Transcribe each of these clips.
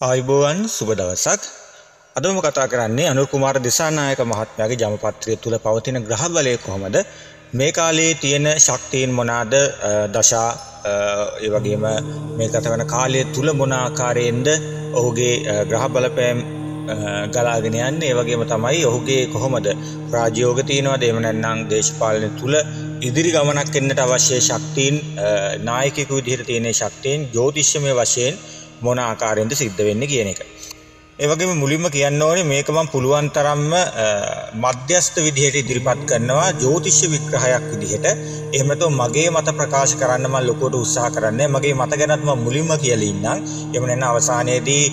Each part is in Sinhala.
ආයිබෝවන් සුබ දවසක්. අදම කතා කරන්නේ අනුර කුමාර දිසානායක මහත්මයාගේ ජමපත්‍රය තුළ පවතින ග්‍රහ බලය කොහොමද? මේ කාලේ තියෙන ශක්තියින් මොනාද දශා ඒ වගේම මේ ගත වන කාලය තුල මොන ආකාරයෙන්ද ඔහුගේ ග්‍රහ බලපෑම් ගලාගෙන යන්නේ? ඒ වගේම තමයි ඔහුගේ කොහොමද රාජ්‍යෝග තියෙනවද? එහෙම නැත්නම් දේශපාලන තුල ඉදිරි ගමනක් එන්නට අවශ්‍ය ශක්තියින් නායකයෙකු විදිහට තියෙන ශක්තියින් ජ්‍යොතිෂ්‍යමය වශයෙන් මොන ආකාරයෙන්ද සිද්ධ වෙන්නේ කියන එක. ඒ වගේම මුලින්ම කියන්න ඕනේ මේක මම පුළුවන් තරම්ම මධ්‍යස්ත විදිහට ඉදිරිපත් කරනවා ජ්‍යොතිෂ විග්‍රහයක් විදිහට. එහෙම නැත්නම් මගේ මත ප්‍රකාශ කරන්න මම ලොකුට උත්සාහ කරන්නේ. මගේ මත ගැනත් මම මුලින්ම කියලා ඉන්නම්. එහෙම නැත්නම් අවසානයේදී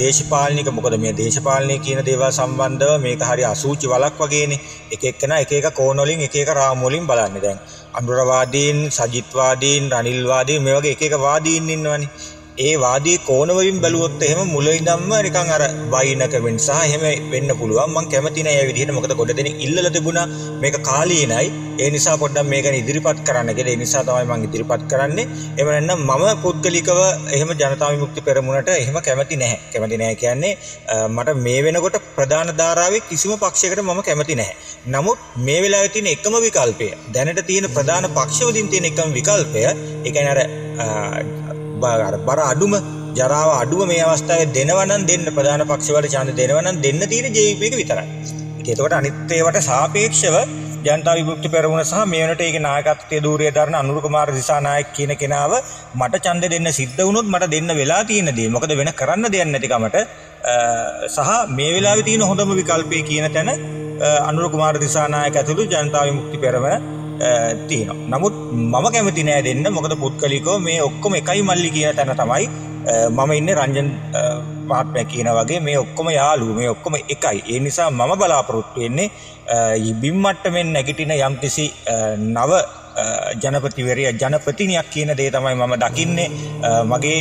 දේශපාලනික මොකද මේ දේශපාලනය කියන දේවල් සම්බන්ධව මේක හරි අසූචි වලක් වගේනේ. එක එක්කෙනා එක එක කෝණ වලින් එක එක රාම වලින් බලන්නේ. දැන් අනුරවාදීන්, සජිත්වාදීන්, රනිල්වාදීන් මේ වගේ එක එක වාදීන් ඉන්නවනේ. ඒ වාදී කෝණවලින් බැලුවොත් එහෙම මුල ඉඳන්ම නිකන් අර වයින්කමෙන් සහ එහෙම වෙන්න පුළුවන්. මම කැමති නෑ ඒ විදිහට. මොකද ගොඩ දෙනෙක් ඉල්ලලා තිබුණා මේක කාලීනයි ඒ නිසා පොඩ්ඩක් මේක ඉදිරිපත් කරන්න කියලා. ඒ නිසා තමයි මම ඉදිරිපත් කරන්නේ. එහෙම නැත්නම් මම පුද්ගලිකව එහෙම ජනතා විමුක්ති පෙරමුණට එහෙම කැමති නැහැ කැමති නැහැ කියන්නේ මට මේ වෙනකොට ප්‍රධාන ධාරාවේ කිසිම පක්ෂයකට මම කැමති නැහැ නමුත් මේ වෙලාවේ තියෙන එකම විකල්පය දැනට තියෙන ප්‍රධාන පක්ෂවලින් තියෙන එකම විකල්පය ඒ කියන්නේ අර බර අඩුම ජරාව අඩුව මේ අවස්ථාවේ දෙනවනම් දෙන්න ප්‍රධාන පක්ෂවලට ඡන්ද දෙනවනම් දෙන්න තියෙන JVP එක විතරයි. ඒකේතකොට අනිත් ඒවාට සාපේක්ෂව ජනතා විමුක්ති පෙරමුණ සහ මේ වෙනට ඒකේ නායකත්වයේ ධූරය දරන අනුර කුමාර දිසානායක කියන කෙනාව මට ඡන්ද දෙන්න සිද්ධ වුණොත් මට දෙන්න වෙලා තියෙන දේ. මොකද වෙන කරන්න දෙයක් නැති කමට සහ මේ වෙලාවේ තියෙන හොඳම විකල්පය කියන තැන අනුර කුමාර දිසානායක ඇතුළු ජනතා විමුක්ති පෙරමුණ තියෙනවා. නමුත් මම කැමති නෑ දෙන්න මොකද පුද්ගලිකව මේ ඔක්කොම එකයි මල්ලි කියන තැන තමයි මම ඉන්නේ රංජන් මහත්මයා කියන වගේ මේ ඔක්කොම යාළුවෝ මේ ඔක්කොම එකයි. ඒ නිසා මම බලාපොරොත්තු වෙන්නේ බිම් මට්ටමින් නැගිටින යම්කිසි නව ජනපතිවරිය ජනපතිනියක් කියන දේ තමයි මම දකින්නේ මගේ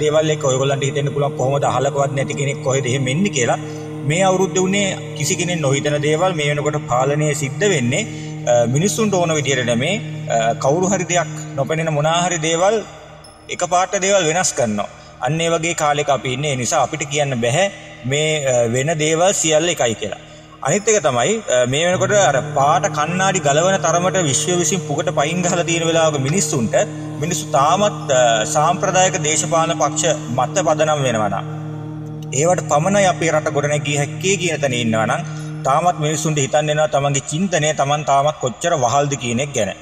දේවල් එක්ක ඔයගොල්ලන්ට හිතෙන්න පුළුවන් කොහොමද අහලකවත් නැති කෙනෙක් කොහෙද එහෙම එන්නේ කියලා මේ අවුරුද්ද උනේ කිසි කෙනෙක් නොහිතන දේවල් මේ වෙනකොට පාලනය සිද්ධ වෙන්නේ මිනිස්සුන්ට ඕන විදිහට නෙමේ කවුරු හරි දෙයක් නොපෙනෙන මොනාහරි දේවල් එක පාට දේවල් වෙනස් කරනවා. අන්න ඒ වගේ කාලෙක අපි ඉන්නේ නිසා අපිට කියන්න බෑ මේ වෙන දේවල් සියල්ල එකයි කියලා. අනිත් එක තමයි මේ වෙනකොට අර පාට කණ්ණාඩි ගලවන තරමට විශ්ව විසින් පුකට පයින් ගහලා තියෙන වෙලාවක මිනිස්සුන්ට මිනිස්සු තාමත් සාම්ප්‍රදායික දේශපාලන පක්ෂ මත පදනම් වෙනවා නම් ඒවට පමණයි අපේ රට ගොඩනැගිය හැක්කේ කියන තැන ඉන්නවා නම් තාමත් මිනිස්සුන්ට හිතන්න එනවා තමන්ගේ චින්තනය තමන් තාමත් කොච්චර වහල්ද කියන එක ගැන.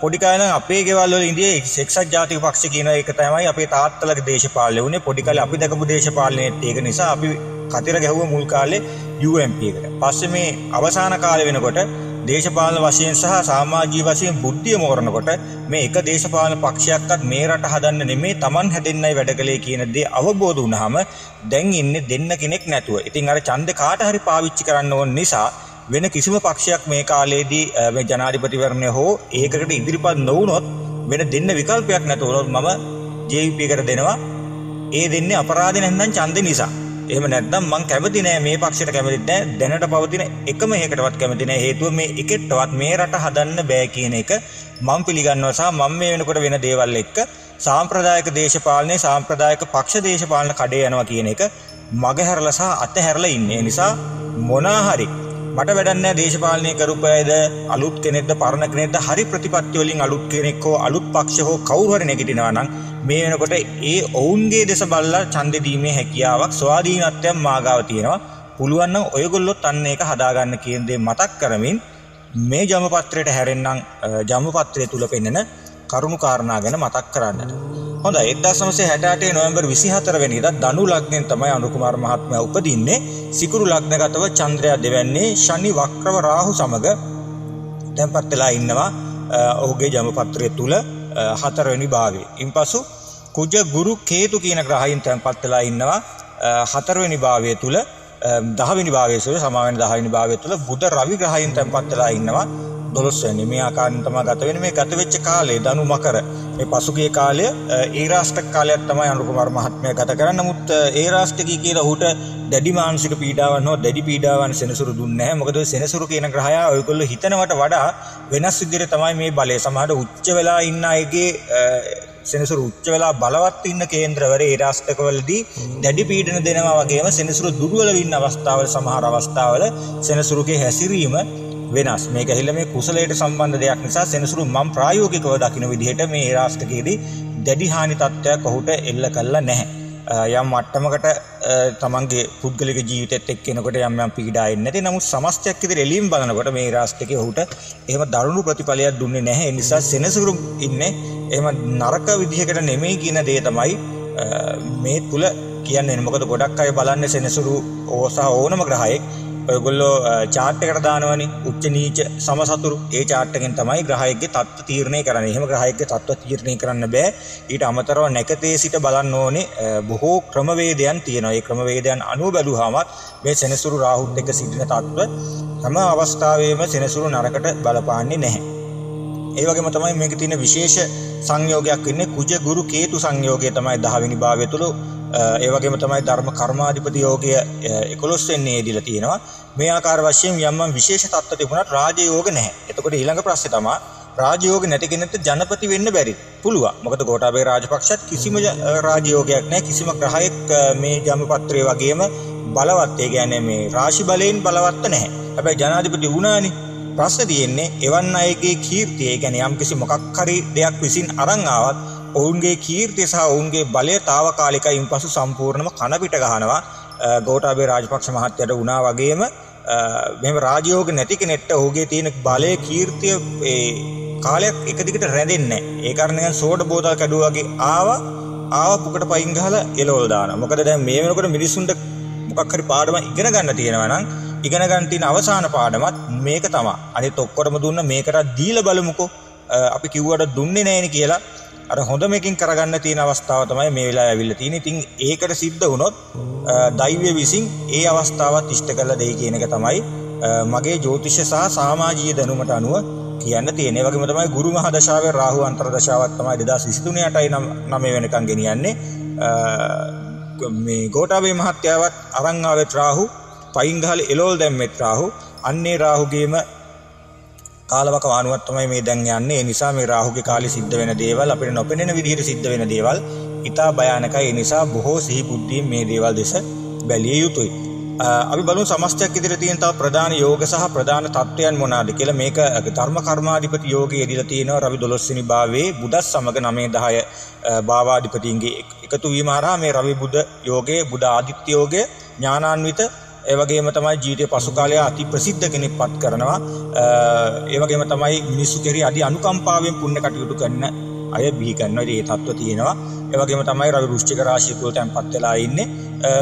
පොඩි කාලේ නම් අපේ ගෙවල් වල ඉඳියේ එක්සත් ජාතික පක්ෂ කියන එක තමයි අපේ තාත්තලගේ දේශපාලනය වුණේ. පොඩි කාලේ අපි දැකපු දේශපාලනයේත් ඒක නිසා අපි කතිර ගැහුව මුල් කාලේ UMP එකට. පස්සේ මේ අවසාන කාලේ වෙනකොට දේශපාලන වශයෙන් සහ සමාජීය වශයෙන් බුද්ධිය මෝරනකොට මේ එක දේශපාලන පක්ෂයක්වත් මේ රට හදන්න නෙමේ Taman හැදෙන්නයි වැඩ කළේ කියන දේ අවබෝධ වුණාම දැන් ඉන්නේ දෙන්න කෙනෙක් නැතුව. ඉතින් අර ඡන්දේ කාට හරි පාවිච්චි කරන්න ඕන නිසා වෙන කිසිම පක්ෂයක් මේ කාලේදී මේ ජනාධිපතිවරණය හෝ ඒකකට ඉදිරිපත් නොවුනොත් වෙන දෙන්න විකල්පයක් නැතුව මම JVP එකට දෙනවා. ඒ දෙන්නේ අපරාධ නැත්නම් ඡන්දේ නිසා. එහෙම නැත්නම් මං කැමති නෑ මේ පක්ෂයට කැමති නෑ දැනට පවතින එකම එකටවත් කැමති නෑ හේතුව මේ එකෙටවත් මේ රට හදන්න බෑ කියන එක මම පිළිගන්නවා සහ මම මේ වෙනකොට වෙන දේවල් එක්ක සාම්ප්‍රදායික දේශපාලනයේ සාම්ප්‍රදායික පක්ෂ දේශපාලන කඩේ යනවා කියන එක මගහැරලා සහ අතහැරලා ඉන්නේ. නිසා මොනා හරි මට වැඩක් නැහැ දේශපාලනය කරපු අයද අලුත් කෙනෙක්ද පරණ කෙනෙක්ද හරි ප්‍රතිපත්ති වලින් අලුත් කෙනෙක් හෝ අලුත් පක්ෂ හෝ කවුරු හරි නැගිටිනවා නම් මේ වෙනකොට ඒ ඔවුන්ගේ දෙස බලලා ඡන්දෙ දීමේ හැකියාවක් ස්වාධීනත්වයක් මාගාව තියෙනවා පුළුවන් නම් ඔයගොල්ලොත් අන්න ඒක හදාගන්න කියන දේ මතක් කරමින් මේ ජමපත්‍රයට හැරෙන්නම් ජමපත්‍රය තුල පෙන්වන කරුණු කාරණා ගැන මතක් කරන්නට. හොඳයි 1968 නොවැම්බර් 24 වෙනිදා ධනු ලග්නෙන් තමයි අනුකුමාර මහත්මයා උපදින්නේ. සිකුරු ලග්නගතව චන්ද්‍රයා දෙවැන්නේ ශනි වක්‍රව රාහු සමග තැන්පත් වෙලා ඉන්නවා ඔහුගේ ජමපත්‍රය තුල හතරවෙනි භාවයේ. ඉන්පසු කුජ ගුරු කේතු කියන ග්‍රහයන් තැන්පත් වෙලා ඉන්නවා හතරවෙනි භාවය තුල දහවෙනි භාවයේ සුර සමාවෙන දහවෙනි භාවය තුල බුධ රවි ග්‍රහයන් තැන්පත් වෙලා ඉන්නවා 12 වෙනි මේ ආකාරයෙන් තමයි ගත වෙන්නේ මේ ගත වෙච්ච කාලේ ධනු මකර මේ පසුගිය කාලය ඒ රාෂ්ට්‍ර කාලයක් තමයි අනුර කුමාර මහත්මයා ගත කරන්නේ. නමුත් ඒ රාෂ්ට්‍රිකී කියලා ඔහුට දැඩි මානසික පීඩාවන් හෝ දැඩි පීඩාවන් සෙනසුරු දුන්නේ නැහැ. මොකද සෙනසුරු කියන ග්‍රහය ඔයගොල්ලෝ හිතනවට වඩා වෙනස් විදිහට තමයි මේ බලය සමහරට උච්ච වෙලා ඉන්න අයගේ සෙනසුරු උච්ච වෙලා බලවත් ඉන්න කේන්ද්‍රවල ඒ රාෂ්ටකවලදී දැඩි පීඩන දෙනවා වගේම සෙනසුරු දුර්වල වෙන්න අවස්ථාවල සමහර අවස්ථාවල සෙනසුරුගේ හැසිරීම වෙනස්. මේක ඇහිල්ල මේ කුසලයට සම්බන්ධ දෙයක් නිසා සෙනසුරු මම ප්‍රායෝගිකව දකින විදිහට මේ රාෂ්ටකයේදී දැඩි හානි තත්ත්වයක් ඔහුට එල්ල කළා නැහැ. යම් මට්ටමකට තමන්ගේ පුද්ගලික ජීවිතෙත් එක්කෙනකොට යම් යම් පීඩා එන්නේ නැති. නමුත් සමස්තයක් විදිහට එළියෙන් බලනකොට මේ රාෂ්ට්‍රකේ ඔහුට එහෙම දරුණු ප්‍රතිඵලයක් දුන්නේ නැහැ. ඒ නිසා සෙනසුරු ඉන්නේ එහෙම නරක විදිහකට නෙමෙයි කියන දේ තමයි මේ තුල කියන්නේ. මොකද ගොඩක් අය බලන්නේ සෙනසුරු ඕසා ඕනම ග්‍රහයෙක් ඔයගොල්ලෝ චාට් එකට දානවනේ උච්ච නීච සමසතුරු ඒ චාට් එකෙන් තමයි ග්‍රහයෙක්ගේ තත්ත්ව තීරණය කරන්නේ. එහෙම ග්‍රහයෙක්ගේ තත්ත්ව තීරණය කරන්න බෑ. ඊට අමතරව නැකතේ සිට බලන්න ඕනේ බොහෝ ක්‍රමවේදයන් තියෙනවා. ඒ ක්‍රමවේදයන් අනුව බැලුවාම මේ සෙනසුරු රාහුත් එක්ක සිටින තත්ත්ව හැම අවස්ථාවෙම සෙනසුරු නරකට බලපාන්නේ නැහැ. ඒ වගේම තමයි මේකේ තියෙන විශේෂ සංයෝගයක් වෙන්නේ කුජ ගුරු කේතු සංයෝගය තමයි 10 වෙනි භාවය තුල ඒ වගේම තමයි ධර්ම කර්මාධිපති යෝගය 11 වෙන්නේ දීලා තියෙනවා. මේ ආකාර වශයෙන් යම් යම් විශේෂ තත්ත්ව තිබුණත් රාජයෝග නැහැ. එතකොට ඊළඟ ප්‍රශ්නේ තමයි රාජයෝග නැති කෙනෙක්ට ජනපති වෙන්න බැරිද? පුළුවන්. මොකද ගෝඨාභය රාජපක්ෂත් කිසිම රාජයෝගයක් නැහැ. කිසිම ග්‍රහයෙක් මේ ජම්පත්‍රයේ වගේම බලවත්. ඒ කියන්නේ මේ රාශි බලයෙන් බලවත් නැහැ. හැබැයි ජනාධිපති වුණානේ. ප්‍රශ්නේ තියෙන්නේ එවන් අයගේ කීර්තිය. ඒ කියන්නේ යම්කිසි මොකක් හරි දෙයක් විසින් අරන් ආවත් ඔවුන්ගේ කීර්තිය සහ ඔවුන්ගේ බලය తాවකාලිකයින් පසු සම්පූර්ණම කනපිට ගහනවා ගෝඨාභය රාජපක්ෂ මහත්තයට වුණා වගේම මෙහෙම රාජයෝග නැති කෙනෙක්ට ඔහුගේ තියෙන බලය කීර්තිය ඒ කාලයක් එක දිගට රැඳෙන්නේ නැහැ. ඒ කාරණේ සෝඩ බෝතල් කැඩුවා වගේ ආවා ආව පුකට පයින් ගහලා එලවල දානවා. මොකද දැන් මේ වෙනකොට මිනිස්සුන්ට මොකක් හරි පාඩම ඉගෙන ගන්න තියෙනවා නම් ඉගෙන ගන්න තියෙන අවසාන පාඩමත් මේක තමයි. අනිත් ඔක්කොටම දුන්න මේකට දීලා බලමුකෝ. අපි කිව්වට දුන්නේ නැහෙනි කියලා අර හොඳ මේකින් කරගන්න තියෙන අවස්ථාව තමයි මේ වෙලාවේ ඇවිල්ලා තියෙන්නේ. ඉතින් ඒකට සිද්ධ වුණොත් දෛවය විසින් ඒ අවස්ථාවත් ඉෂ්ට කරලා දෙයි කියන එක තමයි මගේ ජ්‍යොතිෂ සහ සමාජීය දැනුමට අනුව කියන්න තියෙන. ඒ වගේම තමයි ගුරු මහ දශාවේ රාහු අන්තර දශාවක් තමයි 2023 8යි 9 වෙනකන් ගෙනියන්නේ. මේ ගෝඨාභය මහත්තයාවත් අරන් ආවෙත් රාහු පයින් ගහලා එලෝල් දැම්මෙත් රාහු අන්නේ රාහුගේම කාලවක වානුවක් තමයි මේ දැන් යන්නේ. ඒ නිසා මේ රාහුගේ කාලේ සිද්ධ වෙන දේවල් අපිට නොපෙනෙන විදිහට සිද්ධ වෙන දේවල් ඉතා භයානකයි. ඒ නිසා බොහෝ සිහි බුද්ධියෙන් මේ දේවල් දෙස බැලිය යුතුයි. අපි බලමු සමස්තයක් ඉදිරියට තියෙන තව ප්‍රධාන යෝග සහ ප්‍රධාන තත්වයන් මොනවාද කියලා මේක ධර්ම කර්මාධිපති යෝගයේ යෙදিলা තියෙනවා රවි 12 වෙනි භාවයේ බුදත් සමග 9 10 භාවාධිපතීන්ගේ එකතු වීම හරහා මේ රවි බුද යෝගයේ බුද ආදිත්‍ය යෝගයේ ඥානාන්විත ඒ වගේම තමයි ජීවිතයේ පසු කාලය අති ප්‍රසිද්ධ කෙනෙක් පත් කරනවා. ඒ වගේම තමයි මිනිස්සු කෙරෙහි අධි අනුකම්පාවෙන් පුණ්‍ය කටයුතු කරන අය බිහි කරනවා. ඒ තත්ත්ව තියෙනවා. ඒ වගේම තමයි රවි වෘශ්චික රාශිය තුල තැන්පත් වෙලා ඉන්නේ.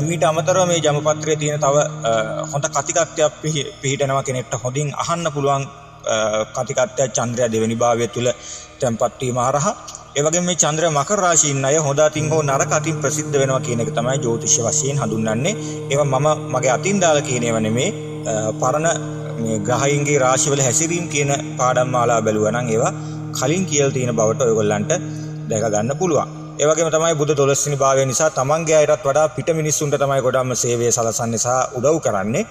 මීට අමතරව මේ ජමපත්‍රයේ තියෙන තව හොඳ කතිකත්වයක් පිළිහිටනවා කෙනෙක්ට හොඳින් අහන්න පුළුවන් කතිකත්වයක් චන්ද්‍රයා දෙවෙනි භාවය තුල තැන්පත් වීම හරහා ඒ වගේම මේ චන්ද්‍ර මකර රාශියේ ඉන්න අය හොඳ අතින් හෝ නරක අතින් ප්‍රසිද්ධ වෙනවා කියන එක තමයි ජ්‍යොතිෂ වශයෙන් හඳුන්වන්නේ. ඒවා මම මගේ අතින් දාලා කියන ඒවා නෙමේ පරණ මේ ග්‍රහයන්ගේ රාශිවල හැසිරීම කියන පාඩම් මාලා බැලුවා නම් ඒවා කලින් කියලා තියෙන බවට ඔයගොල්ලන්ට දැක ගන්න පුළුවන්. ඒ වගේම තමයි බුදු 12 වෙනි භාවය නිසා තමන්ගේ අයටත් වඩා පිට මිනිස්සුන්ට තමයි ගොඩක්ම සේවය සලසන්නේ සහ උදව් කරන්නේ.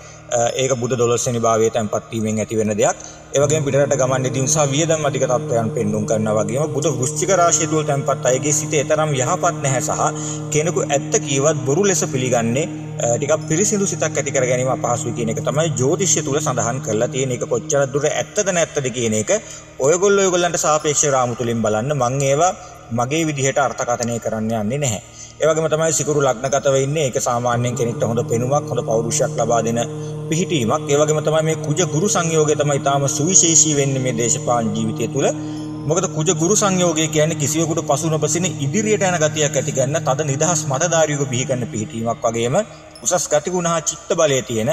ඒක බුදු 12 වෙනි භාවයේ තැන්පත් වීමෙන් ඇති වෙන දෙයක්. ඒ වගේම පිටරට ගමන්නේදී නිසා වියදම් අධික තත්ත්වයන් පෙන්눔 කරනවා වගේම බුදු වෘශ්චික රාශිය තුල තැන්පත් අයගේ සිතේ තරම් යහපත් නැහැ සහ කෙනෙකු ඇත්ත කීවත් බොරු ලෙස පිළිගන්නේ ටිකක් පිරිසිදු සිතක් ඇති කර ගැනීම අපහසුයි කියන එක තමයි ජ්‍යොතිෂය තුල සඳහන් කරලා තියෙන එක කොච්චර දුර ඇත්තද නැත්තද කියන එක ඔයගොල්ලෝ ඔයගොල්ලන්ට සාපේක්ෂ රාමු තුලින් බලන්න මම ඒවා මගේ විදිහට අර්ථකථනය කරන්න යන්නේ නැහැ. ඒ වගේම තමයි සිකුරු ලග්නගතව ඉන්නේ. ඒක සාමාන්‍යයෙන් කෙනෙක්ට හොඳ පෙනුමක්, හොඳ පෞරුෂයක් ලබා දෙන පිහිටීමක්. ඒ වගේම තමයි මේ කුජ ගුරු සංයෝගය තමයි ඊටාම සුවිශේෂී වෙන්නේ මේ දේශපාලන ජීවිතය තුළ. මොකද කුජ ගුරු සංයෝගය කියන්නේ කිසිවෙකුට පසු නොබසින ඉදිරියට යන ගතියක් ඇති කරන තද නිදහස් මතධාරියෙකු බිහි කරන පිහිටීමක් වගේම උසස් ගතිගුණ හා චිත්ත බලය තියෙන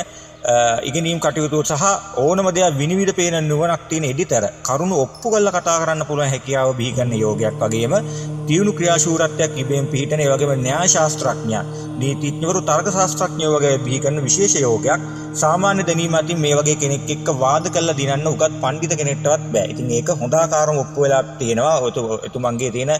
ඉගෙනීම් කටයුතු සහ ඕනම දෙයක් විනිවිද පේන නුවණක් තියෙන එඩිතර කරුණු ඔප්පු කරලා කතා කරන්න පුළුවන් හැකියාව බිහි කරන යෝගයක් වගේම තියුණු ක්‍රියාශූරත්වයක් ඉබේම පිහිටන ඒ වගේම න්‍යාය ශාස්ත්‍රඥයා නීතිඥවරු තර්ක ශාස්ත්‍රඥයෝ වගේ බිහි කරන විශේෂ යෝගයක් සාමාන්‍ය දැනීම අතින් මේ වගේ කෙනෙක් එක්ක වාද කරලා දිනන්න උගත් පඬිත කෙනෙක්ටවත් බෑ. ඉතින් ඒක හොඳ ආකාරව ඔප්පු වෙලා තියෙනවා. එතුමන්ගේ තියෙන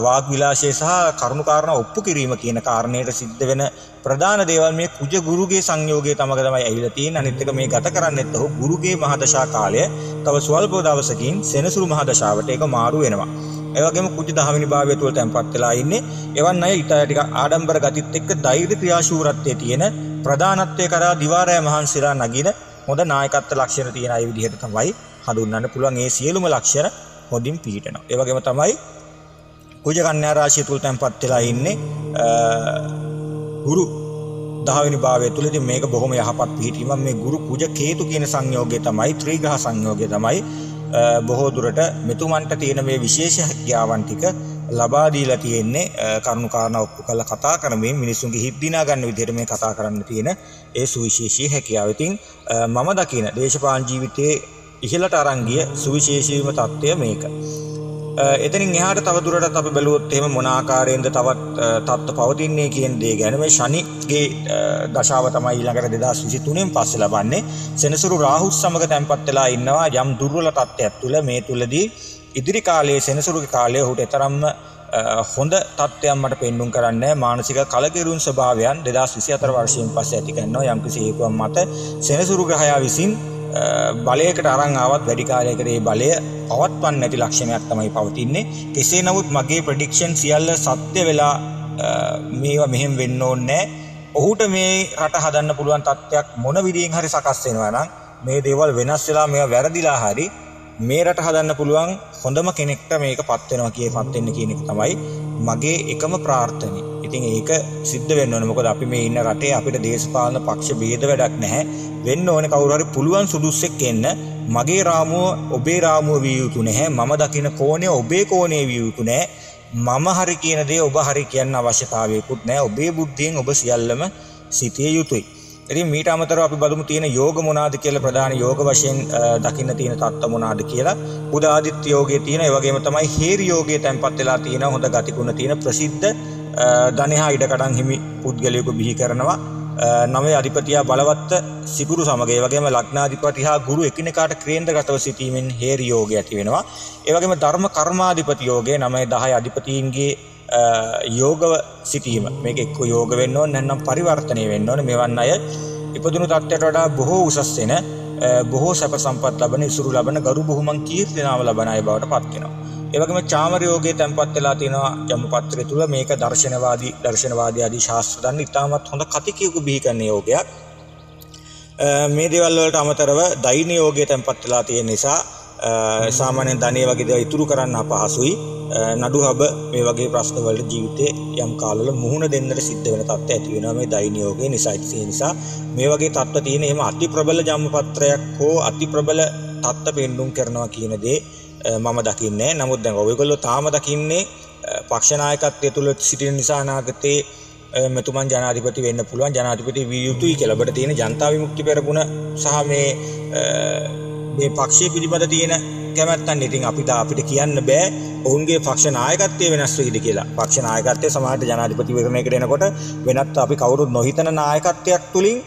වාග් විලාසය සහ කරුණු කාරණා ඔප්පු කිරීම කියන කාරණයට සිද්ධ වෙන ප්‍රධාන දේවල් මේ කුජ ගුරුගේ සංයෝගය තමක තමයි ඇවිල්ලා තියෙන්නේ. අනිත් එක මේ ගත කරන්නෙත් ඔහු ගුරුගේ මහදශා කාලය තව ස්වල්ප දවසකින් සෙනසුරු මහදශාවට ඒක මාරු වෙනවා. ඒ වගේම කුජ 10 වෙනි භාවය තුල තැන්පත් වෙලා ඉන්නේ. එවන් අය ඊට ටික ආඩම්බර ගතිත් එක්ක ධෛර්ය ක්‍රියාශූරත්වයේ තියෙන ප්‍රධානත්වයේ කරා දිවාරය මහන්සිලා නගින හොඳ නායකත්ව ලක්ෂණ තියෙන අය විදිහට තමයි හඳුන්වන්න පුළුවන්. ඒ සියලුම ලක්ෂණ හොඳින් පිහිටනවා. ඒ වගේම තමයි කුජ කන්‍යා රාශිය තුල තැන්පත් වෙලා ඉන්නේ ගුරු දහවෙනි භාවය තුළදී මේක බොහොම යහපත් පිහිටීමක් මේ ගුරු කුජ කේතු කියන සංයෝගය තමයි ත්‍රිග්‍රහ සංයෝගය තමයි බොහෝ දුරට මෙතුමන්ට තියෙන මේ විශේෂ හැකියාවන් ටික ලබා දීලා තියෙන්නේ කරුණු කාරණා ඔප්පු කරලා කතා කරමින් මිනිසුන්ගේ හිත් දිනා ගන්න විදිහට මේ කතා කරන්න තියෙන ඒ සුවිශේෂී හැකියාව. ඉතින් මම දකින දේශපාලන ජීවිතයේ ඉහළට අරන් ගිය සුවිශේෂීම தත්ත්වය මේක. එතනින් එහාට තවදුරටත් අපි බැලුවොත් එහෙම මොන ආකාරයෙන්ද තවත් තත්ත්ව පවතින්නේ කියන දේ ගැන මේ ශනිගේ දශාව තමයි ඊළඟට 2023න් පස්සේ ලබන්නේ. සෙනසුරු රාහුස් සමග තැන්පත් වෙලා ඉන්නවා යම් දුර්වල තත්ත්වයක් තුල මේ තුලදී ඉදිරි කාලයේ සෙනසුරුගේ කාලය ඔහුට තරම්ම හොඳ තත්ත්වයන් මට පෙන්눔 කරන්නේ මානසික කලකිරුණු ස්වභාවයන් 2024 වර්ෂයෙන් පස්සේ ඇති කරනවා යම්කිසි හේතුවක් මත. සෙනසුරු ග්‍රහයා විසින් බලයකට අරන් ආවත් වැඩි කාලයකට ඒ බලය පවත්වන්න නැති ලක්ෂණයක් තමයි පවතින්නේ. කෙසේ නමුත් මගේ ප්‍රෙඩික්ෂන් සියල්ල සත්‍ය වෙලා මේවා මෙහෙම වෙන්න ඕනේ ඔහුට මේ රට හදන්න පුළුවන් තත්ත්වයක් මොන විදියෙන් හරි සකස් වෙනවා නම් මේ දේවල් වෙනස් වෙලා මේවා වැරදිලා හරි මේ රට හදන්න පුළුවන් හොඳම කෙනෙක්ට මේක පත් වෙනවා කියේ පත් වෙන්න කියන එක තමයි මගේ එකම ප්‍රාර්ථනය. ඉතින් ඒක සිද්ධ වෙන්න ඕනේ. මොකද අපි මේ ඉන්න රටේ අපිට දේශපාලන පක්ෂ ભેද වැඩක් නැහැ. වෙන්න ඕනේ කවුරු හරි පුළුවන් සුදුස්සෙක් එන්න. මගේ රාමුව ඔබේ රාමුව විය යුතු නැහැ. මම දකින කෝණය ඔබේ කෝණය විය යුතු නැහැ. මම හරි කියන දේ ඔබ හරි කියන්න අවශ්‍යතාවයකුත් නැහැ. ඔබේ බුද්ධියෙන් ඔබ සියල්ලම සිටිය යුතුයි. ඉතින් මීට අමතරව අපි බලමු තියෙන යෝග මොනාද කියලා ප්‍රධාන යෝග වශයෙන් දකින්න තියෙන தত্ত্ব මොනාද කියලා. උදාදිත්‍ය යෝගයේ තියෙන, ඒ වගේම තමයි හේරි යෝගයේ තැන්පත් වෙලා තියෙන හොඳ ගතිගුණ තියෙන ප්‍රසිද්ධ ධනහා ඉඩකඩම් හිමි පුද්ගලයෙකු බිහි කරනවා. නවය අධිපතියා බලවත් සිකුරු සමග ඒ වගේම ලග්නාධිපති හා ගුරු එකිනෙකාට ක්‍රේන්ද්‍රගතව සිටීමෙන් හේරි යෝගය ඇති වෙනවා. ඒ වගේම ධර්ම කර්මාධිපති යෝගය 9 10 අධිපතීන්ගේ යෝගව සිටීම මේක එක්ක යෝග වෙන්න ඕන නැත්නම් පරිවර්තනය වෙන්න ඕන මෙවන් අය ඉපදුණු තත්ත්වයට වඩා බොහෝ උසස් වෙන බොහෝ සැප සම්පත් ලබන ඉසුරු ලබන ගරු බුහුමන් කීර්තිනාම ලබන අය බවට පත් වෙනවා. ඒ වගේම චාමර යෝගයේ තැන්පත් වෙලා තියෙනවා ජම්පත්‍රය තුල මේක දර්ශනවාදී දර්ශනවාදී ආදී ශාස්ත්‍ර දන්න ඉතාමත් හොඳ කතිකයෙකු බිහි කරන යෝගයක්. මේ දේවල් වලට අමතරව දෛන යෝගයේ තැන්පත් වෙලා තියෙන නිසා සාමාන්‍යයෙන් ධනෙ වගේ දේවල් ඉතුරු කරන්න අපහසුයි. නඩු හබ මේ වගේ ප්‍රශ්න වලට ජීවිතේ යම් කාලවල මුහුණ දෙන්නට සිද්ධ වෙන තත්ත්ව ඇති වෙනවා මේ දෛන යෝගයේ නිසා. ඒ නිසා මේ වගේ තත්ත්ව තියෙන එහෙම අති ප්‍රබල ජම්පත්‍රයක් හෝ අති ප්‍රබල තත්ත්ව පෙන්눔 කරනවා කියන දේ මම දකින්නේ නමුත් දැන් ඔයගොල්ලෝ තාම දකින්නේ පක්ෂ නායකත්වය තුල සිටින නිසා අනාගතේ මෙතුමන් ජනාධිපති වෙන්න පුළුවන් ජනාධිපති විය යුතුයි කියලා ඔබට තියෙන ජනතා විමුක්ති පෙරමුණ සහ මේ මේ පක්ෂයේ පිළිබඳ තියෙන කැමැත්තන් ඉතින් අපිට අපිට කියන්න බෑ ඔවුන්ගේ පක්ෂ නායකත්වය වෙනස් වෙයිද කියලා. පක්ෂ නායකත්වය සමහරට ජනාධිපතිවරණයකට එනකොට වෙනත් අපි කවුරුත් නොහිතන නායකත්වයක් තුලින්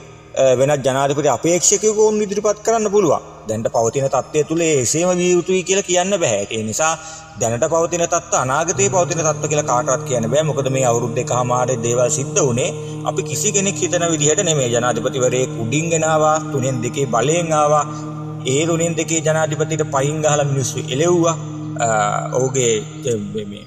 වෙනත් ජනාධිපති අපේක්ෂකයෙකු වුන් ඉදිරිපත් කරන්න පුළුවන්. දැනට පවතින තත්ත්වය තුල එසේම විය යුතුයි කියලා කියන්න බෑ. ඒ නිසා දැනට පවතින තත්ත්ව අනාගතයේ පවතින තත්ත්ව කියලා කාටවත් කියන්න බෑ. මොකද මේ අවුරුදු දෙකමාරේ දේවල් සිද්ධ වුණේ අපි කිසි කෙනෙක් හිතන විදිහට නෙමෙයි. ජනාධිපතිවරයෙක් උඩින් ගෙනාවා, තුනෙන් දෙකේ බලයෙන් ආවා. ඒ තුනෙන් දෙකේ ජනාධිපතිට පයින් ගහලා මිනිස්සු එලෙව්වා. ඔහුගේ මේ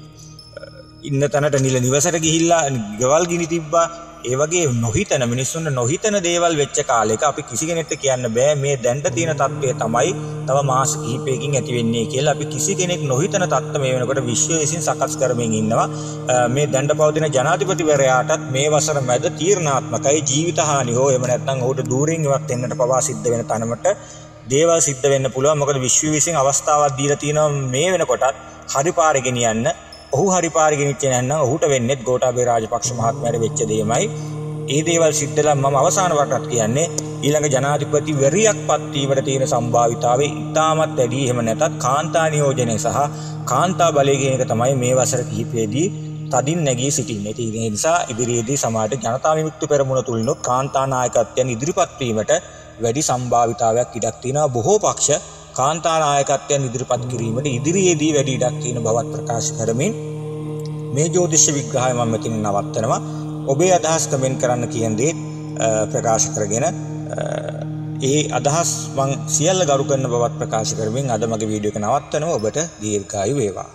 ඉන්න තැනට නිල නිවසට ගිහිල්ලා ගෙවල් ගිනි තිබ්බා ඒ වගේ නොහිතන මිනිස්සුන්ට නොහිතන දේවල් වෙච්ච කාලෙක අපි කිසි කෙනෙක්ට කියන්න බෑ මේ දැන්ට තියෙන තත්ත්වය තමයි තව මාස කිහිපයකින් ඇති වෙන්නේ කියලා. අපි කිසි කෙනෙක් නොහිතන තත්ත්ව මේ වෙනකොට විශ්වය විසින් සකස් කරමින් ඉන්නවා. මේ දැන්ට පවතින ජනාධිපතිවරයාටත් මේ වසර මැද තීරණාත්මකයි ජීවිත හානි හෝ එහෙම නැත්නම් ඔහුට දූරින් ඉවත් වෙන්නට පවා සිද්ධ වෙන තැනකට දේවල් සිද්ධ වෙන්න පුළුවන්. මොකද විශ්වය විසින් අවස්ථාවක් දීලා තියෙනවා. මේ වෙනකොටත් හරි පාරේ ගෙනියන්න ඔහු හරි පාරේ ගෙනිච්චේ නැත්නම් ඔහුට වෙන්නේත් ගෝඨාභය රාජපක්ෂ මහත්මයාට වෙච්ච දෙයමයි. ඒ දේවල් සිද්ධලා මම අවසාන වටත් කියන්නේ ඊළඟ ජනාධිපති වෙරියක් පත්වීමට තියෙන සම්භාවිතාවය ඉතාමත් වැඩි. එහෙම නැතත් කාන්තා නියෝජනය සහ කාන්තා බලය කියන එක තමයි මේ වසර කිහිපයේදී තදින් නැගී සිටින්නේ. ඒ නිසා ඉදිරියේදී සමාජ ජනතා විමුක්ති පෙරමුණ තුලිනුත් කාන්තා නායකත්වයන් ඉදිරිපත් වීමට වැඩි සම්භාවිතාවයක් ඉඩක් තියෙනවා. බොහෝ පක්ෂ කාන්තා නායකත්වයන් ඉදිරිපත් කිරීමට ඉදිරියේදී වැඩි ඉඩක් තියෙන බවත් ප්‍රකාශ කරමින් මේ ජ්‍යොතිෂ විග්‍රහය මම මෙතන නවත්තනවා. ඔබේ අදහස් කමෙන්ට් කරන්න කියන දේ ප්‍රකාශ කරගෙන ඒ අදහස් මං සියල්ල ගරු කරන බවත් ප්‍රකාශ කරමින් අද මගේ වීඩියෝ එක නවත්තනවා. ඔබට දීර්ඝායු වේවා.